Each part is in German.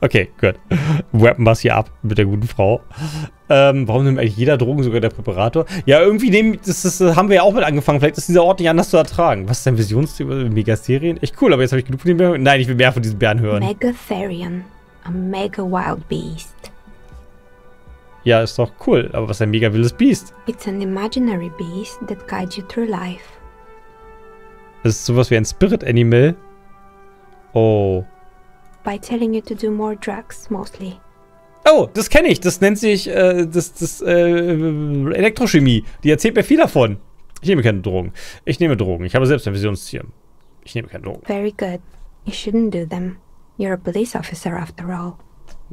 Okay, gut. Rappen wir es hier ab mit der guten Frau. Ähm, warum nimmt eigentlich jeder Drogen, sogar der Präparator? Ja, irgendwie nehmen, das, das, haben wir ja auch mit angefangen. Vielleicht ist dieser Ort nicht anders zu ertragen. Was ist denn Visionstyp? Megasterien? Echt cool, aber jetzt habe ich genug von den Bären. Nein, ich will mehr von diesen Bären hören. Megatherion, a mega wild beast. Ja, ist doch cool. Aber was ist ein mega wildes Biest? It's an imaginary beast that guides you through life. Das ist sowas wie ein Spirit Animal. Oh. By telling you to do more drugs, mostly. Oh, das kenne ich. Das nennt sich äh, das, das äh, Elektrochemie. Die erzählt mir viel davon. Ich nehme keine Drogen. Ich nehme Drogen. Ich habe selbst ein Visionstier. Ich nehme keine Drogen. Very good. You shouldn't do them. You're a police officer after all.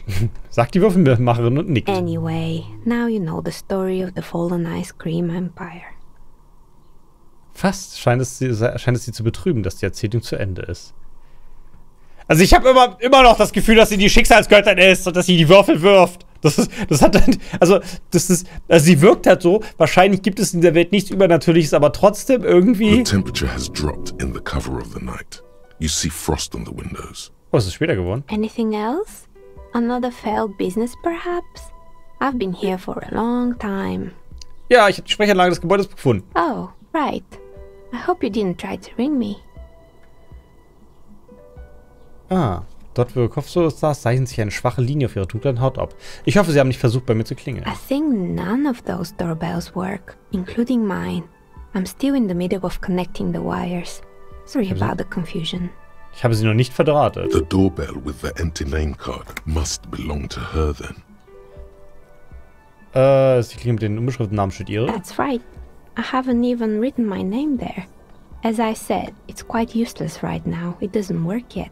Sagt die Würfelmacherin und nickt. Anyway, now you know the story of the fallen ice cream empire. Fast scheint es, sie, scheint es sie zu betrüben, dass die Erzählung zu Ende ist. Also ich habe immer, immer noch das Gefühl, dass sie die Schicksalsgöttin ist und dass sie die Würfel wirft. Das ist, das hat dann, also, das ist, also sie wirkt halt so. Wahrscheinlich gibt es in der Welt nichts Übernatürliches, aber trotzdem irgendwie. The temperature has dropped in the cover of the night. You see frost on the windows. Oh, es ist später geworden. Anything else? Another failed business, perhaps? I've been here for a long time. Ja, ich habe die Sprechanlage des Gebäudes gefunden. Oh, right. I hope you didn't try to ring me. Ah, dort wo Kopfso saß, zeichnet sich eine schwache Linie auf ihrer dunklen Haut ab. Ich hoffe, Sie haben nicht versucht, bei mir zu klingeln. I think none of those doorbells work, including mine. I'm still in the middle of connecting the wires. Sorry about the confusion. Ich habe sie noch nicht verdrahtet. The doorbell with the empty name card must belong to her then. Äh, sie klingelt mit den unbeschrifteten Namen steht ihre. That's right. I haven't even written my name there. As I said, it's quite useless right now. It doesn't work yet.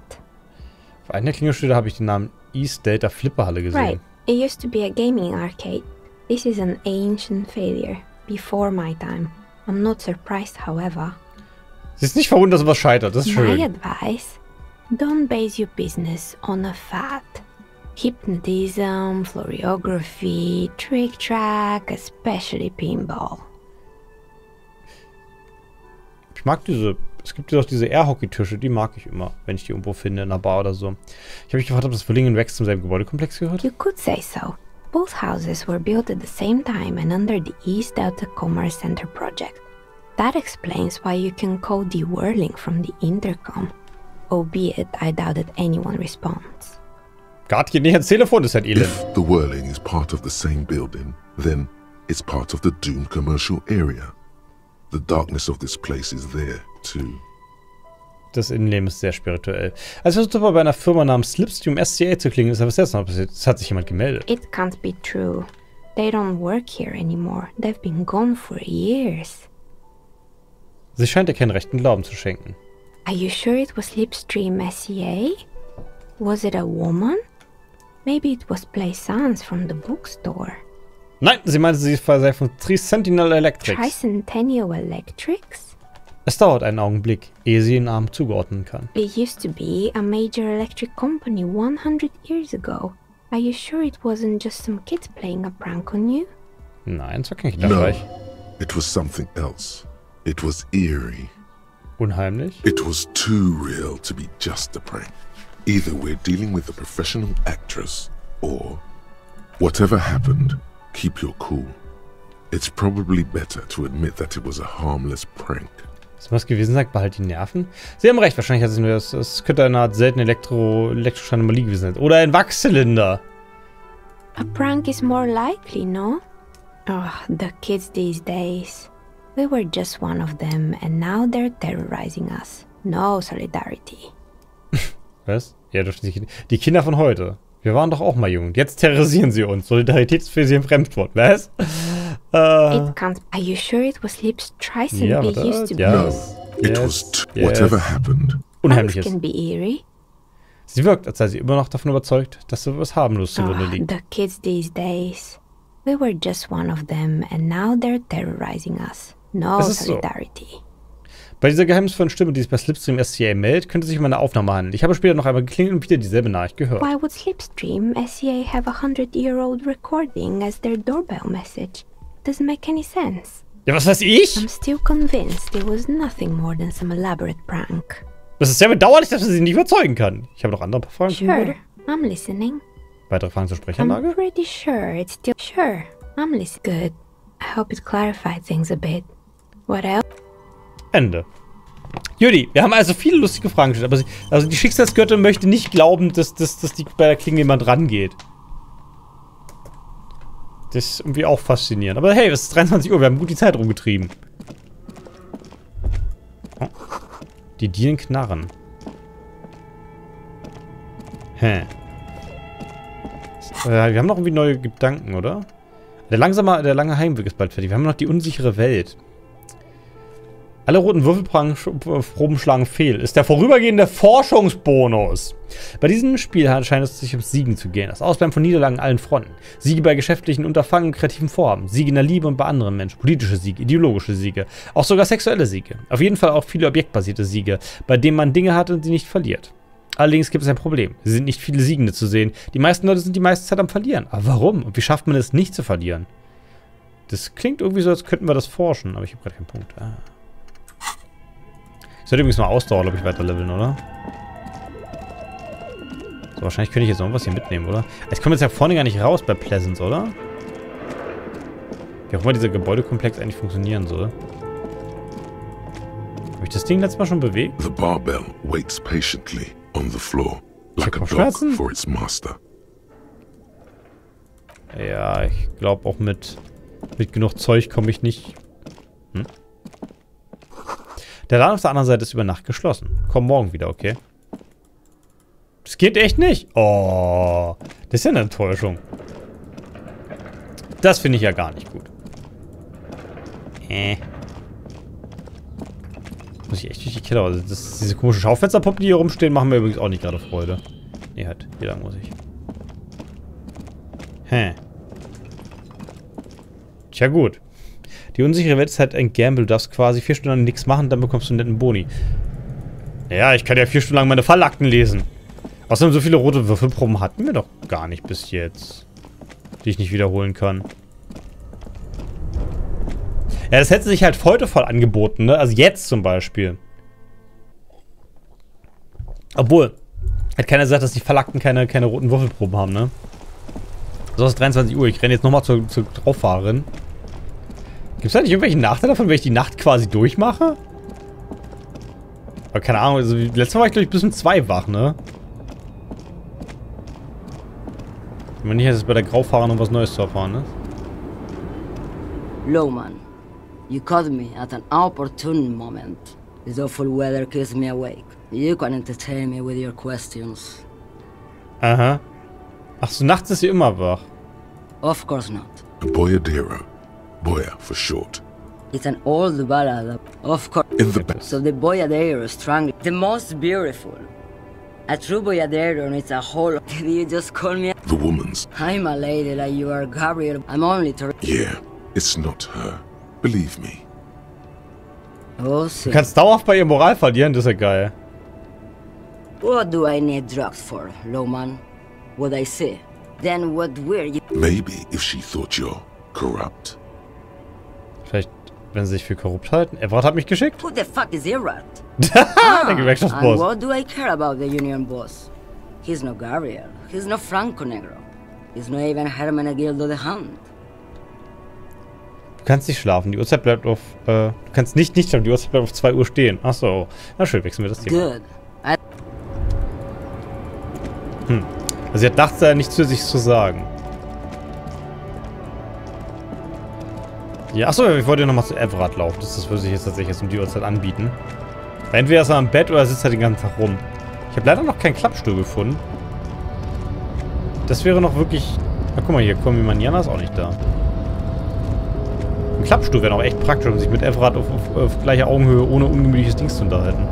Auf einer der Klingelschilder habe ich den Namen East Delta Flipperhalle gesehen. Right. It used to be a gaming arcade. This is an ancient failure. Before my time. I'm not surprised, however. Sie ist nicht verwundert, dass was scheitert. Das ist My schön. advice don't base your business on a fad. Hypnotism, floriography, trick track, especially pinball. Ich mag diese. Es gibt ja auch diese Airhockey-Tische, die mag ich immer, wenn ich die irgendwo finde, in einer Bar oder so. Ich habe mich gefragt, ob das Verlingen Rex zum selben Gebäudekomplex gehört. You could say so. Both houses were built at the same time and under the East Delta Commerce Center project. That explains why you can call the whirling from the intercom, albeit I doubt that anyone responds. Gart geht nicht ans Telefon, das ist halt elend. If the whirling is part of the same building, then it's part of the Dune commercial area. The darkness of this place is there, too. Das Innenleben ist sehr spirituell. Als ich versucht habe, bei einer Firma namens Slipstream SCA zu klingen, ist aber jetzt noch passiert. Es hat sich jemand gemeldet. It can't be true. They don't work here anymore. They've been gone for years. Sie scheint ihr keinen rechten Glauben zu schenken. Are you sure it was Slipstream SCA? Was it a woman? Maybe it was Plaisance from the bookstore. Nein, sie meinte, sie sei von Tricentennial Electrics. Tricentennial Electrics? Es dauert einen Augenblick, ehe sie den Namen zugeordnen kann. It used to be a major electric company 100 years ago. Are you sure it wasn't just some kids playing a prank on you? Nein, es war kein No, Kinderreich. it was something else. It was eerie. Unheimlich. It was too real to be just a prank. Either we're dealing with a professional actress, or whatever happened, keep your cool. It's probably better to admit that it was a harmless prank. Soll was gewesen sein? Behalt die Nerven. Sie haben recht, wahrscheinlich hat es nur das. Es könnte eine Art seltene Elektro elektrische Anomalie gewesen sein. Oder ein Wachszylinder. A prank is more likely, no? Oh, the kids these days. We were just one of them, and now they're terrorizing us. No solidarity. Was? Ja, doch, die, die Kinder von heute. Wir waren doch auch mal jung. Jetzt terrorisieren sie uns. Solidarität ist für sie ein Fremdwort. Was? Äh, It can't. Are you sure it was Lips ja, it warte. used to. No, be? it Yes, was t- yes. whatever happened. Unheimliches. Can be eerie. Sie wirkt, als sei sie immer noch davon überzeugt, dass so was harmlos zugrunde Oh, liegt. the kids these days. We were just one of them, and now they're terrorizing us. No ist so. solidarity. Bei dieser geheimnisvollen Stimme, die sich bei Slipstream SCA meldet, könnte sich um eine Aufnahme handeln. Ich habe später noch einmal geklingelt und wieder dieselbe Nachricht gehört. Why would Slipstream SCA have a hundred year old recording as their doorbell message? Doesn't make any sense. Ja, was weiß ich? I'm still convinced it was nothing more than some elaborate prank. Das ist sehr bedauerlich, dass man sie nicht überzeugen kann. Ich habe noch andere Fragen. Sure, I'm listening. Weitere Fragen zur I'm Sprechanlage? pretty sure it's still. Sure, I'm listening. Good. I hope it clarified things a bit. What else? Ende. Judy, wir haben also viele lustige Fragen gestellt, aber sie, also die Schicksalsgöttin möchte nicht glauben, dass, dass, dass die, bei der Klinge jemand rangeht. Das ist irgendwie auch faszinierend. Aber hey, es ist 23 Uhr, wir haben gut die Zeit rumgetrieben. Oh. Die Dielen knarren. Hä. Äh, wir haben noch irgendwie neue Gedanken, oder? Der langsame, der lange Heimweg ist bald fertig. Wir haben noch die unsichere Welt. Alle roten Würfelproben schlagen fehl. Ist der vorübergehende Forschungsbonus. Bei diesem Spiel scheint es sich um Siegen zu gehen. Das Ausbleiben von Niederlagen an allen Fronten. Siege bei geschäftlichen Unterfangen und kreativen Vorhaben. Siege in der Liebe und bei anderen Menschen. Politische Siege, ideologische Siege. Auch sogar sexuelle Siege. Auf jeden Fall auch viele objektbasierte Siege, bei denen man Dinge hat und sie nicht verliert. Allerdings gibt es ein Problem. Es sind nicht viele Siegende zu sehen. Die meisten Leute sind die meiste Zeit am Verlieren. Aber warum? Und wie schafft man es nicht zu verlieren? Das klingt irgendwie so, als könnten wir das forschen. Aber ich habe gerade keinen Punkt. Ah. Ich sollte übrigens mal Ausdauer, glaube ich, weiter leveln, oder? So, wahrscheinlich könnte ich jetzt noch was hier mitnehmen, oder? Ich komme jetzt ja vorne gar nicht raus bei Pleasance, oder? Wie auch immer dieser Gebäudekomplex eigentlich funktionieren soll. Habe ich das Ding letztes Mal schon bewegt? The barbell waits patiently on the floor, like a dog for its master. Ja, ich glaube auch mit, mit genug Zeug komme ich nicht. Der Laden auf der anderen Seite ist über Nacht geschlossen. Komm morgen wieder, okay? Das geht echt nicht. Oh, das ist ja eine Enttäuschung. Das finde ich ja gar nicht gut. Äh. Muss ich echt durch die Keller. Also das, diese komischen Schaufensterpuppen, die hier rumstehen, machen mir übrigens auch nicht gerade Freude. Nee, halt. Hier lang muss ich. Hä. Tja, gut. Die unsichere Welt ist halt ein Gamble. Du darfst quasi vier Stunden lang nichts machen, dann bekommst du einen netten Boni. Ja, ich kann ja vier Stunden lang meine Fallakten lesen. Außerdem, so viele rote Würfelproben hatten wir doch gar nicht bis jetzt. Die ich nicht wiederholen kann. Ja, das hätte sich halt heute voll angeboten, ne? Also jetzt zum Beispiel. Obwohl, hat keiner gesagt, dass die Verlackten keine, keine roten Würfelproben haben, ne? So ist 23 Uhr. Ich renne jetzt nochmal zur, zur Drauffahrerin. Gibt es da nicht irgendwelche Nachteile davon, wenn ich die Nacht quasi durchmache? Aber keine Ahnung, also letztes Mal war ich glaube ich bis um 2 wach, ne? Ich meine nicht, dass es bei der Graufahrerin noch was Neues zu erfahren ist. Lowman, you caught me at an opportune moment. This awful weather keeps me awake. You can entertain me with your questions. Aha. Ach so, nachts ist sie immer wach. Of course not. Boyadera. Boya for short. It's an old ballad, of course. In the back. So the boyadero strangling, the most beautiful. A true boyadero needs a whole. Did you just call me? The woman's. I'm a lady like you are, Gabriel. I'm only to. Yeah, it's not her. Believe me. Oh, Du see. kannst dauerhaft bei ihr Moral verlieren, das ist ja geil. What do I need drugs for, Lowman? What I see. Then what were you? Maybe if she thought you're corrupt. Wenn sie sich für korrupt halten. Everett hat mich geschickt. Who the fuck is Irrat? der Gewerkschaftsboss. what do I care about the union boss? He's no Gabriel. He's no Franco Negro. He's not even Hermenegildo the Hound. Du kannst nicht schlafen. Die Uhrzeit bleibt auf. Äh, du kannst nicht nicht schlafen. Die Uhrzeit bleibt auf 2 Uhr stehen. Achso. Na schön, wechseln wir das Thema. Good. I Also sie hat nachts da nichts für sich zu sagen. Ja, achso, ich wollte nochmal zu Everard laufen. Das, das würde sich jetzt tatsächlich jetzt um die Uhrzeit anbieten. Entweder ist er am Bett oder er sitzt halt den ganzen Tag rum. Ich habe leider noch keinen Klappstuhl gefunden. Das wäre noch wirklich... Na, guck mal hier, Komi Manjana ist auch nicht da. Ein Klappstuhl wäre noch echt praktisch, um sich mit Everard auf, auf, auf gleicher Augenhöhe ohne ungemütliches Dings zu unterhalten.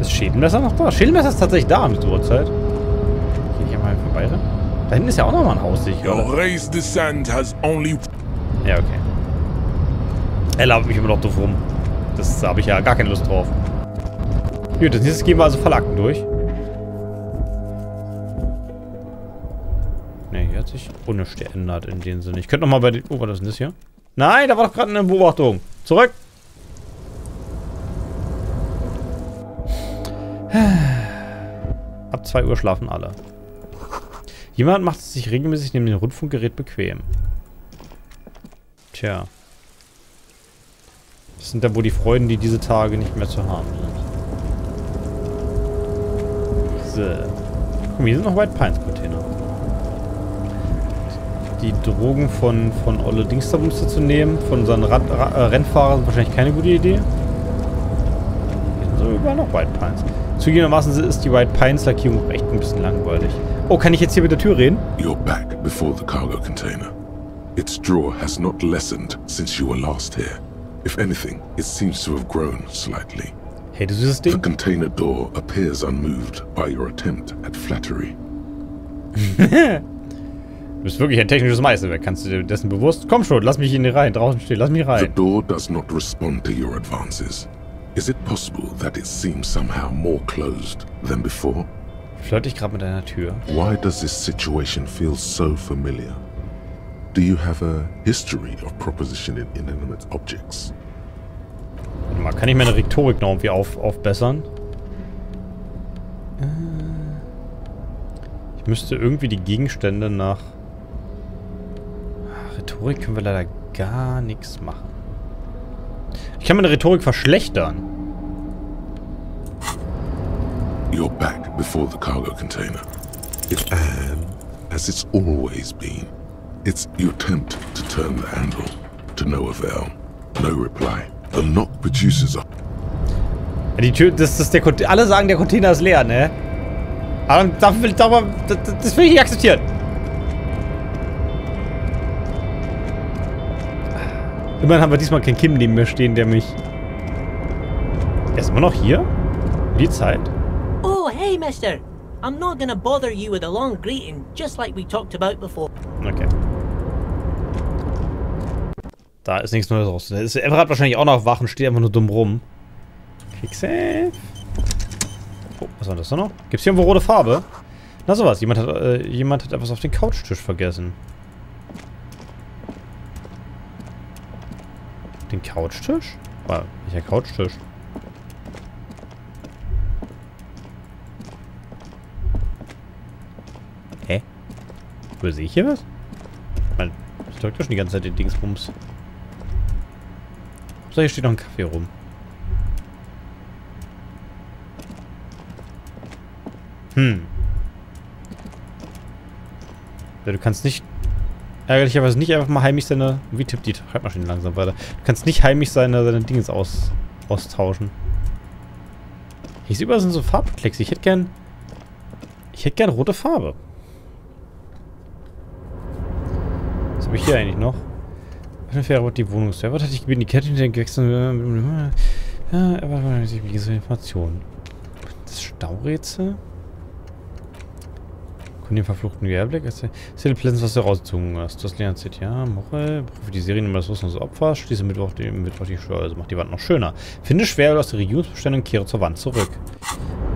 Ist Schädelmesser noch da? Schädelmesser ist tatsächlich da um diese Uhrzeit. Hier hier mal vorbeirennen. Da hinten ist ja auch noch mal ein Haus, sehe ich gerade. Ja, okay. Er labert mich immer noch doof rum. Das da habe ich ja gar keine Lust drauf. Gut, das nächste gehen wir also Verlagten durch. Ne, hier hat sich auch nichts geändert in dem Sinne. Ich könnte noch mal bei den... Oh, was ist denn das hier? Nein, da war doch gerade eine Beobachtung. Zurück! ab 2 Uhr schlafen alle. Jemand macht es sich regelmäßig neben dem Rundfunkgerät bequem. Tja. Das sind dann wohl die Freuden, die diese Tage nicht mehr zu haben sind. So. Guck mal, hier sind noch White Pines Container. Die Drogen von, von Olle Dingsterbumster zu nehmen, von unseren Rad, Ra äh, Rennfahrern, ist wahrscheinlich keine gute Idee. Hier sind so überall noch White Pines. Zugegebenermaßen ist die White Pines Lackierung echt ein bisschen langweilig. Oh, kann ich jetzt hier mit der Tür reden? You're back before the cargo container. Its draw has not lessened since you were last here. If anything, it seems to have grown slightly. Hey, The container door appears unmoved by your attempt at flattery. Du bist wirklich ein technisches Meisterwerk. Kannst du dir dessen bewusst? Komm schon, lass mich in die rein. Draußen stehen, lass mich The door does not respond to your advances. Is it possible that it seems somehow more closed than before? Flirte ich gerade mit deiner Tür? Why does this situation feel so familiar? Do you have a history of propositioning inanimate objects? Mal, kann ich meine Rhetorik noch irgendwie auf, aufbessern? Äh, Ich müsste irgendwie die Gegenstände nach... Ah, Rhetorik können wir leider gar nichts machen. Ich kann meine Rhetorik verschlechtern. You're back before the cargo container. It and as it's always been. It's your attempt to turn the handle to no avail. No reply. The knock produces a Ja, Die Tür, das ist der Container. Alle sagen, der Container ist leer, ne? Aber das will, das, das, das will ich nicht akzeptieren. Immerhin haben wir diesmal keinen Kim neben mir stehen, der mich... Er ist immer noch hier? Die Zeit? Oh, hey, mister. I'm not gonna bother you with a long greeting, just like we talked about before. Okay. Da ist nichts Neues raus. Da ist Everard wahrscheinlich auch noch wach und steht einfach nur dumm rum. Quicksave. Oh, was war das da noch? Gibt's hier irgendwo rote Farbe? Na sowas, jemand hat, äh, jemand hat etwas auf den Couchtisch vergessen. Den Couchtisch? War, welcher Couchtisch? Hä? Wo sehe ich hier was? Mann, ich drücke doch schon die ganze Zeit den Dingsbums. So, hier steht noch ein Kaffee rum. Hm. Ja, du kannst nicht... Ärgerlicherweise nicht einfach mal heimlich seine... Wie tippt die Schreibmaschine langsam weiter? Du kannst nicht heimlich seine, seine Dinges aus, austauschen. Hier ist überall so Farbklecks. Ich hätte gern... Ich hätte gern rote Farbe. Was habe ich hier eigentlich noch? Eine Fähre die Wohnung ist. Was hatte ich gebeten? Die Kette hinter den gewechselt. Ja, aber war nicht wie diese Informationen. Das Staurätsel? Kun den verfluchten Überblick. Erzähle Pleasant, was du rausgezogen hast. Das lernt sich, ja. Moche. Prüfe die Seriennummer des Russen des Opfers. Schließe Mittwoch die, Mittwoch die Steuer. Also macht die Wand noch schöner. Finde Schweröl aus den Regierungsbeständen und kehre zur Wand zurück.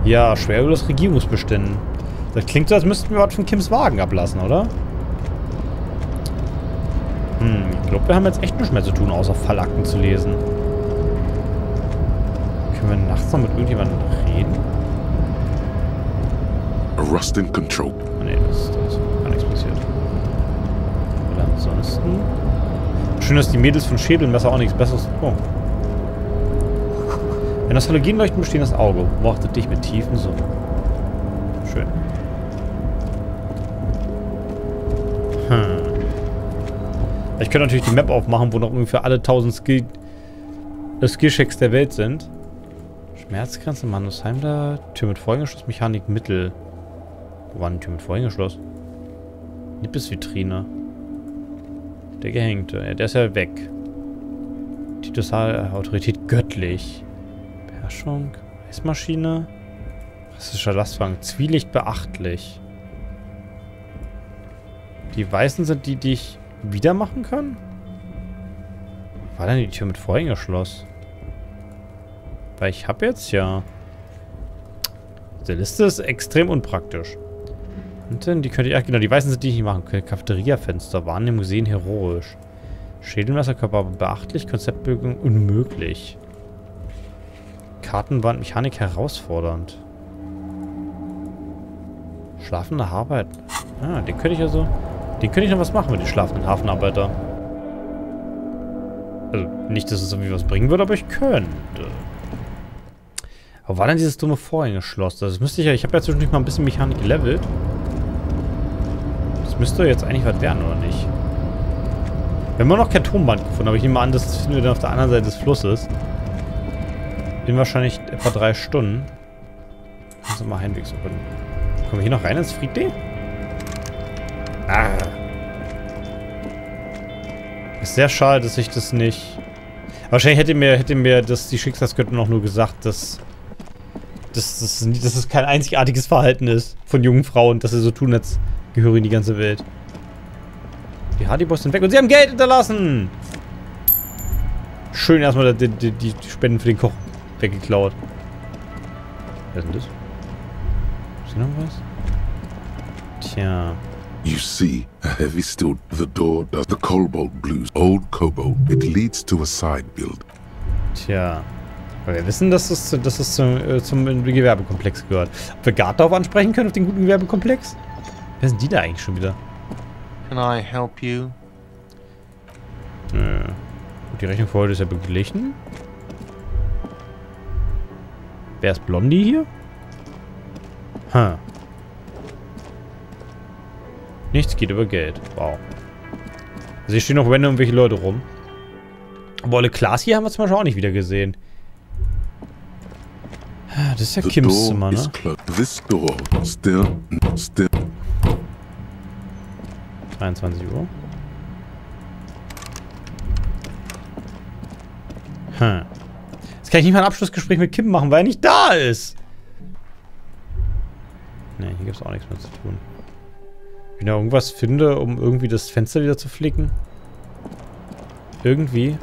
Ja, Schweröl aus Regierungsbeständen. Das klingt so, als müssten wir was von Kims Wagen ablassen, oder? Glaube, wir haben jetzt echt nichts mehr zu tun, außer Fallakten zu lesen. Können wir nachts noch mit irgendjemandem reden? rust in control. Ah, nee, das, da ist gar nichts passiert. Oder ansonsten... Schön, dass die Mädels von Schädelmesser auch nichts Besseres... Oh. Wenn das Halogenleuchten bestehen das Auge, beobachtet dich mit tiefen Summen. Ich könnte natürlich die Map aufmachen, wo noch ungefähr alle 1000 Skill... äh, Skillchecks der Welt sind. Schmerzgrenze, Manusheim da, Tür mit Vorhängeschloss, Mechanik, Mittel. Wo war denn Tür mit Vorhängeschloss? Nippesvitrine. Der Gehängte. Ja, der ist ja weg. Titus H. Autorität göttlich. Beherrschung. Eismaschine. Rassischer Lastwagen. Zwielicht beachtlich. Die Weißen sind die, die ich wieder machen kann? War denn die Tür mit Vorhängeschloss? Weil ich habe jetzt ja... Die Liste ist extrem unpraktisch. Und dann, die könnte ich... Ach, genau, die Weißen sind die, ich nicht machen kann. Cafeteria-Fenster. Wahrnehmung sehen heroisch. Schädelmesserkörper beachtlich. Konzeptbildung unmöglich. Kartenwand, Mechanik herausfordernd. Schlafende Arbeit. Ah, den könnte ich also... Den könnte ich noch was machen mit den schlafenden Hafenarbeiter. Also, nicht, dass es irgendwie was bringen würde, aber ich könnte. Aber war denn dieses dumme Vorhängeschloss? Das müsste ich ja... Ich habe ja zwischendurch mal ein bisschen Mechanik gelevelt. Das müsste jetzt eigentlich was werden, oder nicht? Wir haben immer noch kein Tonband gefunden, aber ich nehme an, das finden wir dann auf der anderen Seite des Flusses. In wahrscheinlich etwa drei Stunden. Lass uns mal Heimweg suchen. Kommen wir hier noch rein ins Friedli? Ah. Ist sehr schade, dass ich das nicht... Wahrscheinlich hätte mir, hätte mir das die Schicksalsgöttin noch nur gesagt, dass, dass, dass, dass es kein einzigartiges Verhalten ist von jungen Frauen, dass sie so tun, als gehöre in die ganze Welt. Die Hardyboys sind weg und sie haben Geld hinterlassen! Schön erstmal die, die, die Spenden für den Koch weggeklaut. Wer ist denn das? Ist hier noch was? Tja. You see, a heavy steel. The door does the cobalt blues. Old Kobo. It leads to a side build. Tja. Aber wir wissen, dass es, dass es zum, äh, zum Gewerbekomplex gehört. Ob wir Gartdorf ansprechen können auf den guten Gewerbekomplex? Wer sind die da eigentlich schon wieder? Can I help you? Nö. Gut, die Rechnung für heute ist ja beglichen. Wer ist Blondie hier? Hm. Nichts geht über Geld. Wow. Also hier stehen noch random irgendwelche Leute rum. Aber alle Klaas hier haben wir zum Beispiel auch nicht wieder gesehen. Das ist ja The Kims Zimmer, ne? This door still, still. 23 Uhr. Hm. Jetzt kann ich nicht mal ein Abschlussgespräch mit Kim machen, weil er nicht da ist. Ne, hier gibt es auch nichts mehr zu tun. Wenn ich irgendwas finde, um irgendwie das Fenster wieder zu flicken. Irgendwie.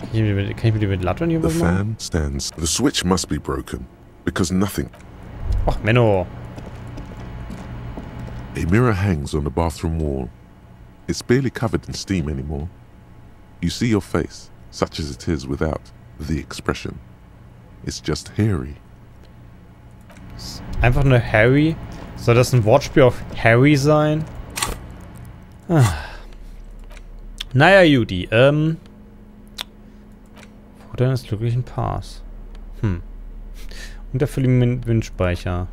Kann ich mir, mit- dem Ventilator hier The was machen? fan stands. The switch must be broken because nothing. Ach, Menno. A mirror hangs on the bathroom wall. It's barely covered in steam anymore. You see your face, such as it is without the expression. It's just hairy. Einfach nur Harry. Soll das ein Wortspiel auf Harry sein? Ah. Naja, Judy, ähm. Wo denn des glücklichen Paars? Hm. Und der verliebten Windspeicher.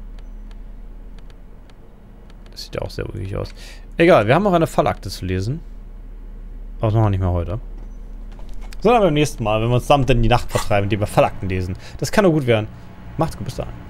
Das sieht ja auch sehr ruhig aus. Egal, wir haben noch eine Fallakte zu lesen. Aber das machen wir nicht mehr heute. Sondern beim nächsten Mal, wenn wir uns damit dann die Nacht vertreiben, indem wir Fallakten lesen. Das kann doch gut werden. Macht's gut, bis dann.